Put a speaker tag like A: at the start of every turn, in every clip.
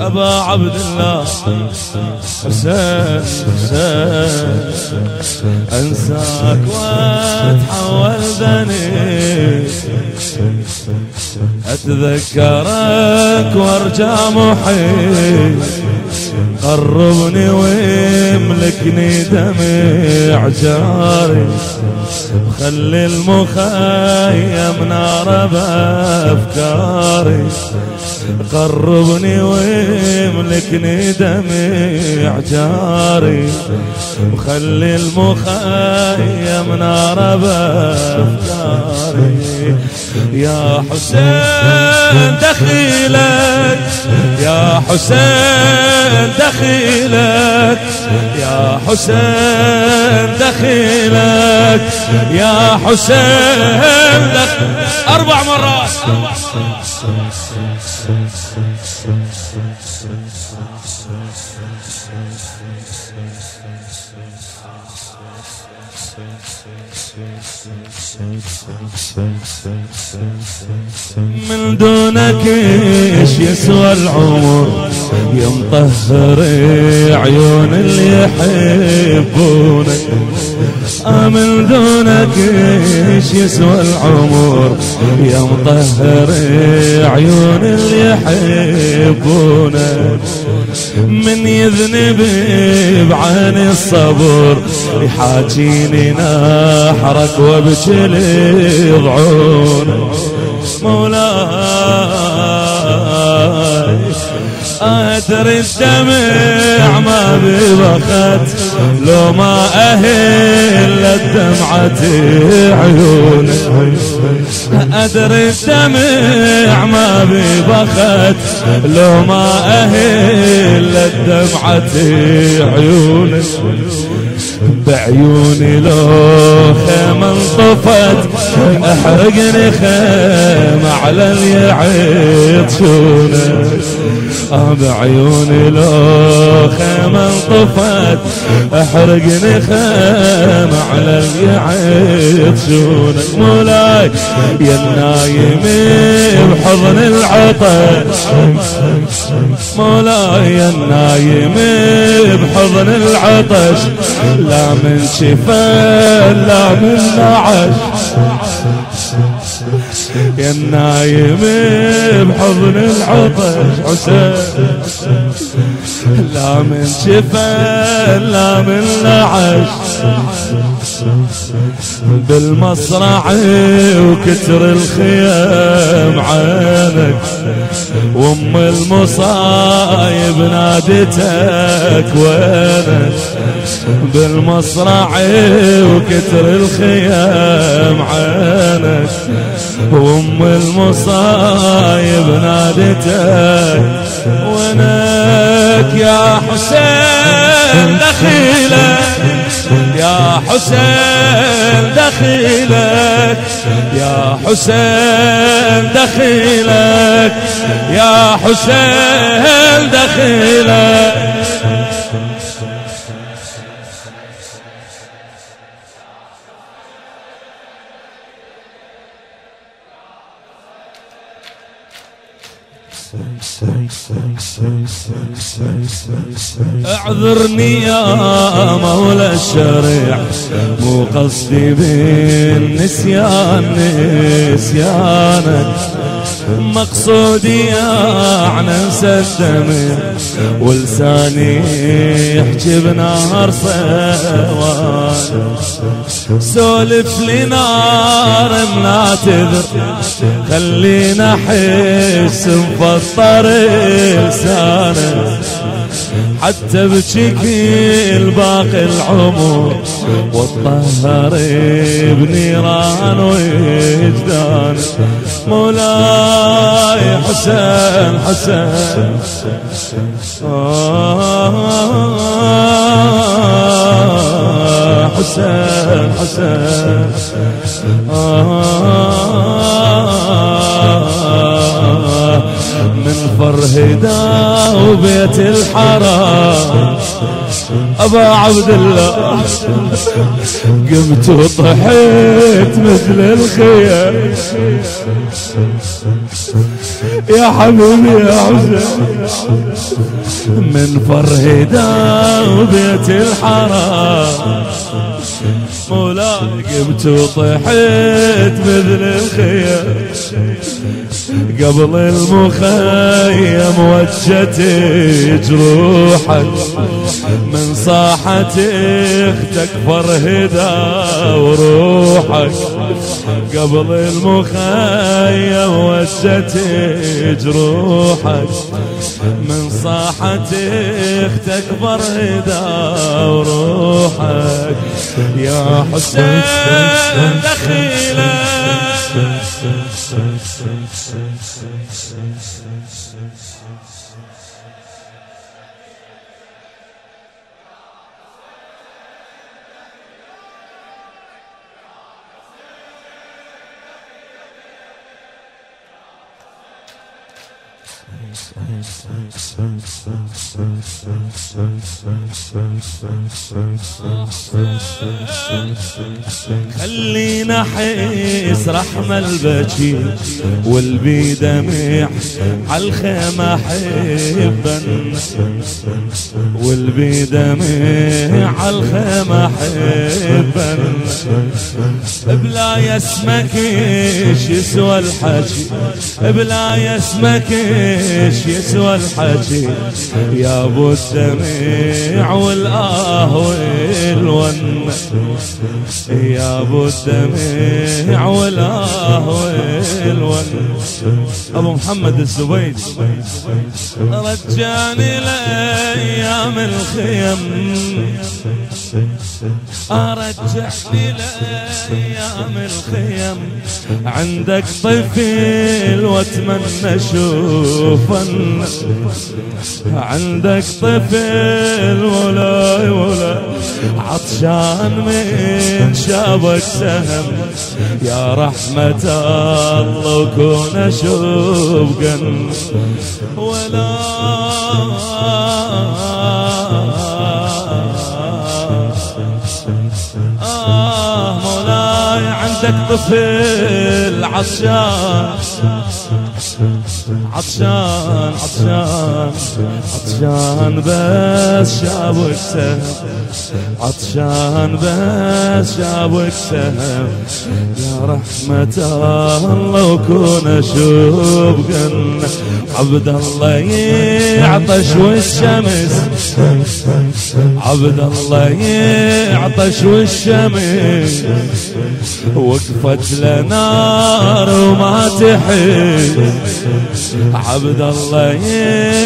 A: أبا عبد الله. حسين حسين. أنساك وأتحول ذني أتذكرك وأرجع محي قربني ويملكني دمع جاري. خلي المخيم نار بأفكاري. قربني ويملكني دمع جاري. وخلي المخيم نار بأفكاري يا حسين دخيلك يا حسين دخيلك يا حسين دخيلك يا حسين دخيلك. أربع مرات. من دونك إيش يسوى العمر؟ يا مطهر عيون اللي يحبونك. من دونك إيش يسوى العمر يا مطهر عيون اللي يحبونك من يذنب بعين الصبر يحاجيني نحرك وابجلي ضعون مولاي أدر الدمع ما ببخت لو ما أهل الدمعة عيون أدر الدمع ما ببخت لو ما أهل الدمعة عيون بعيوني لو خيمة انطفت احرقني خيمة على يعيطشونك آه بعيوني لو خيمة انطفت احرقني خيمة على اللي يعيطشونك مولاي يا النايم بحضن العطش مولاي يا النايم بحضن العطش لا من شفا لا من نعش يا النايم بحضن العطش حسين لا من شفا لا من نعش بالمصرع وكتر الخيام عينك. وأم المصايب نادتك وينك. بالمصرع وكتر الخيام عينك. وأم المصايب نادتك وينك يا حسين دخيلك يا حسين دخيلك يا حسين دخيلك يا حسين دخيلك اعذرني يا مولى الشريع مو قصدي بالنسيان نسيانك. مقصودي يعني انسى الدمع ولساني يحكي بنهار صوان سولف لي نار منعتذر خلينا احس مفطر لسانك حتى بشكي الباقي العمر. والطهر بنيران وجدان. مولاي حسين حسين آه حسين حسين آه من فرهدا وبيت الحرام. أبا عبد الله. قمت وطحيت مثل الخيام. يا حبيبي يا حسين. من فرهدا وبيت الحرام. مولاي قمت وطحيت مثل الخيام. قبل المخيم وجت جروحك من صاحت أختك فرهدا وروحك قبل المخيم وجت جروحك. من صاحت أختك فرهدا وروحك يا حسين دخيلك خلينا حيس رحم البكي والبي دمع عالخيمة حبا والبي دمع عالخيمة حبا. بلا يسمك إيش يسوى الحكي بلا يسمك إيش يسوى الحكي يا أبو الدمع والاه والون يا أبو الدمع والاه والون أبو محمد. الزبيد رجعني لأيام الخيم. أرجعني لأيام الخيم. عندك طفل وأتمنى اشوفا عندك طفل ولا ولا. عطشان من شابك سهم. يا رحمة الله وكون أشوف ولا آه مولاي عندك طفل عطشان عطشان عطشان عطشان بس شابك سهم عطشان بس شابك سهم يا رحمة الله وكون أشوف قنا عبد الله يعطش والشمس. عبد الله يعطش والشمس. وقفت لنار وما تحس. عبد الله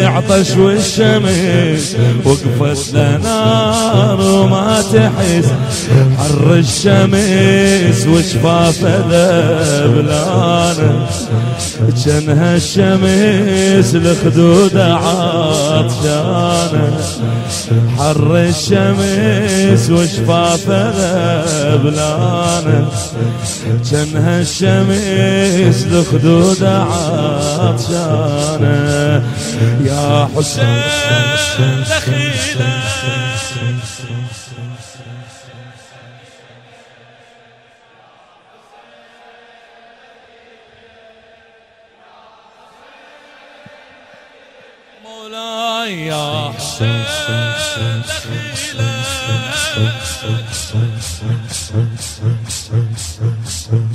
A: يعطش والشمس وقفت لنار وما تحس. حر الشمس وشفافه ذبلانه جنها الشمس الخدود عطشانه حر الشمس وشفافه ذبلانه جنها الشمس الخدود عطشانه يا حسين دخيله. مولاي يا حسين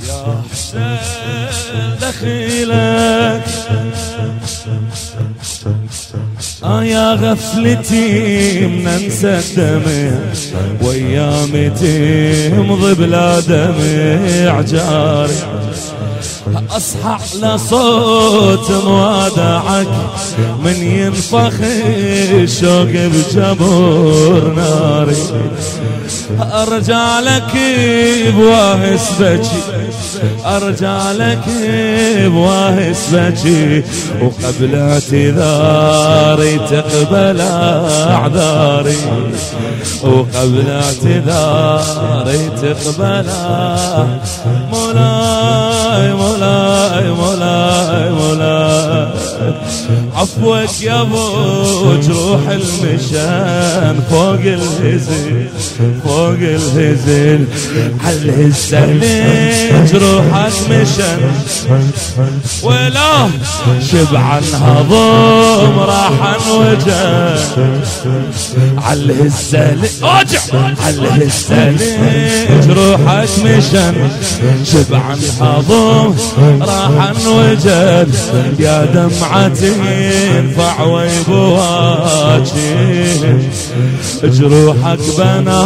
A: يا حسين دخيلك. آه يا غفلتي من انسى الدمع وايامي تمضي بلا دمع جاري. اصحى على صوت موادعك من ينفخ الشوق بجبور ناري. أرجع لك بواهس بكي أرجع لك بواهس بكي وقبل اعتذاري تقبل أعذاري. وقبل اعتذاري تقبل مولاي عفوك يا ابو جروح المشان فوق الهزل فوق الهزل على السهل جروحك مشان ولا شبعا هضم راحا وجان على السهل أوجع. على السهل جروحك مشان شبعا هضم راحا وجان يا دمعتي ينفع ويبواجي جروحك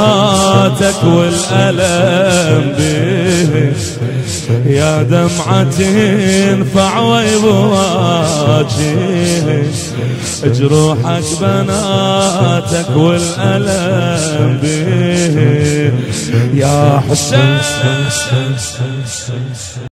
A: بناتك والألم به. يا دمعتي ينفع ويبواجي جروحك بناتك والألم به. يا حسين.